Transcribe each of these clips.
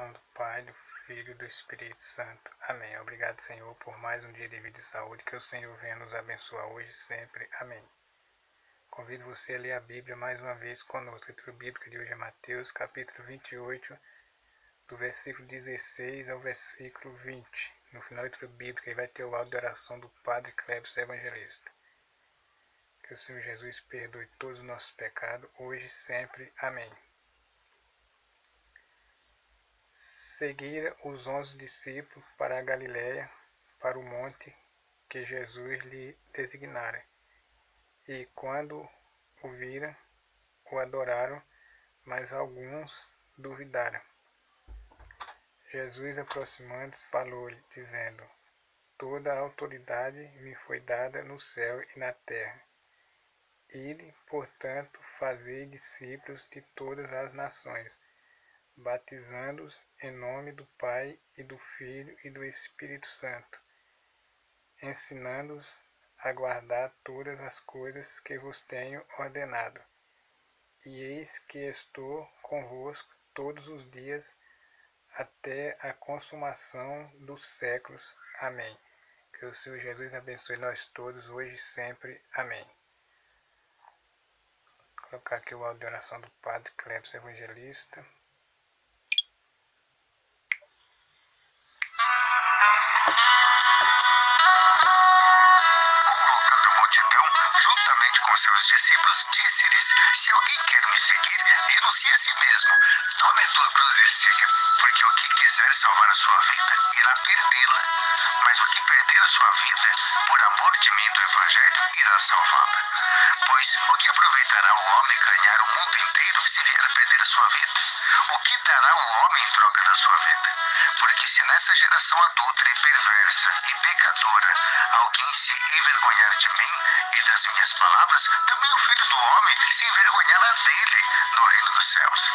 nome do Pai, do Filho e do Espírito Santo. Amém. Obrigado, Senhor, por mais um dia de vida e saúde. Que o Senhor venha nos abençoar hoje e sempre. Amém. Convido você a ler a Bíblia mais uma vez conosco. A leitura bíblica de hoje é Mateus, capítulo 28, do versículo 16 ao versículo 20. No final da leitura bíblica, vai ter o áudio de oração do Padre Clebson Evangelista. Que o Senhor Jesus perdoe todos os nossos pecados, hoje e sempre. Amém. Seguira os onze discípulos para a Galiléia, para o monte que Jesus lhe designara. E quando o viram, o adoraram, mas alguns duvidaram. Jesus, aproximando-se, falou-lhe, dizendo: Toda a autoridade me foi dada no céu e na terra. Ide, portanto, fazei discípulos de todas as nações batizando-os em nome do Pai e do Filho e do Espírito Santo, ensinando-os a guardar todas as coisas que vos tenho ordenado. E eis que estou convosco todos os dias até a consumação dos séculos. Amém. Que o Senhor Jesus abençoe nós todos, hoje e sempre. Amém. Vou colocar aqui o áudio de oração do Padre Cleves Evangelista. Siga, porque o que quiser salvar a sua vida, irá perdê-la. Mas o que perder a sua vida, por amor de mim do Evangelho, irá salvá-la. Pois o que aproveitará o homem ganhar o mundo inteiro se vier a perder a sua vida? O que dará o homem em troca da sua vida? Porque se nessa geração adulta e perversa e pecadora alguém se envergonhar de mim e das minhas palavras, também o filho do homem se envergonhará dele no reino dos céus.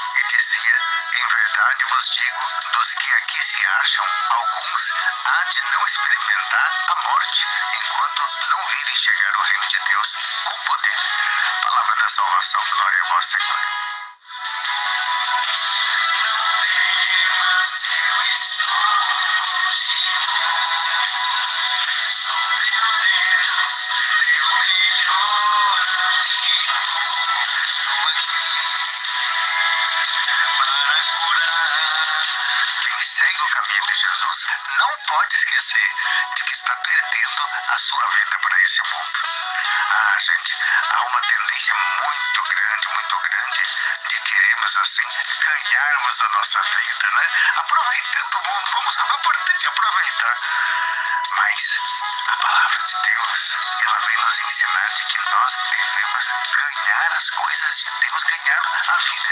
Verdade vos digo, dos que aqui se acham, alguns há de não experimentar a morte, enquanto não virem chegar o reino de Deus com poder. Palavra da salvação, glória a vós, Senhor. Não pode esquecer de que está perdendo a sua vida para esse mundo. Ah, gente, há uma tendência muito grande, muito grande de queremos assim ganharmos a nossa vida, né? Aproveitando o mundo, vamos, o importante é aproveitar. Mas a palavra de Deus, ela vem nos ensinar de que nós devemos ganhar as coisas de Deus, ganhar a vida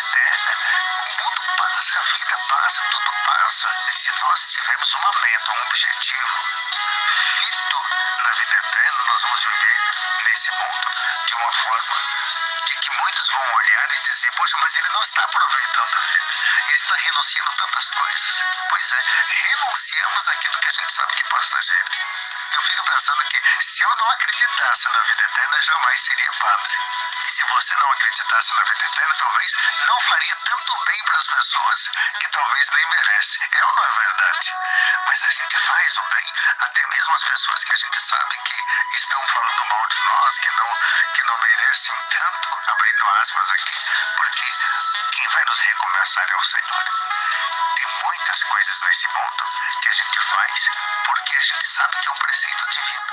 passa, tudo passa. Se nós tivermos uma meta, um objetivo fito na vida eterna, nós vamos viver nesse mundo de uma forma de que muitos vão olhar e dizer, poxa, mas ele não está aproveitando a vida, está renunciando tantas coisas. Pois é, renunciamos aquilo que a gente sabe que é passageiro. Eu fico pensando que se eu não acreditasse na vida eterna, jamais seria padre. E se você não acreditasse na vida eterna, talvez não faria tanto bem para as pessoas que talvez nem merece. É ou não é verdade? Mas a gente faz o bem, até mesmo as pessoas que a gente sabe que estão falando mal de nós, que não, que não merecem tanto, abrindo aspas aqui, porque nos recomeçar é o Senhor. Tem muitas coisas nesse mundo que a gente faz porque a gente sabe que é um preceito divino.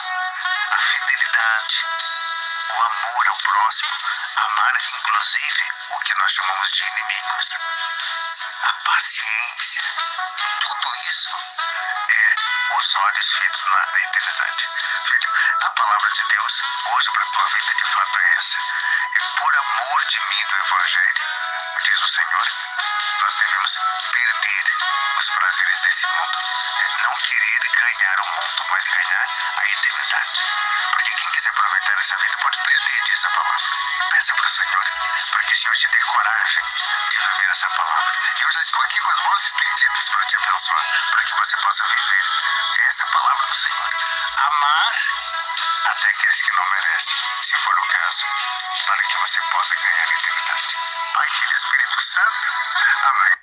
A fidelidade, o amor ao próximo, amar inclusive o que nós chamamos de inimigos, a paciência, tudo isso é os olhos fitos na eternidade. Filho, a palavra de Deus hoje para a tua vida de fato é essa. Por amor de mim do Evangelho, diz o Senhor, nós devemos perder os prazeres desse mundo. É não querer ganhar o mundo, mas ganhar a eternidade. Porque quem quiser aproveitar essa vida pode perder, diz a palavra. Peça para o Senhor, para que o Senhor te dê coragem de viver essa palavra. Eu já estou aqui com as mãos estendidas para te abençoar, para que você possa viver essa palavra do Senhor. Amar até aqueles que não merecem, se for o caso, para que você possa ganhar a eternidade. Pai, Filho Espírito Santo. Amém.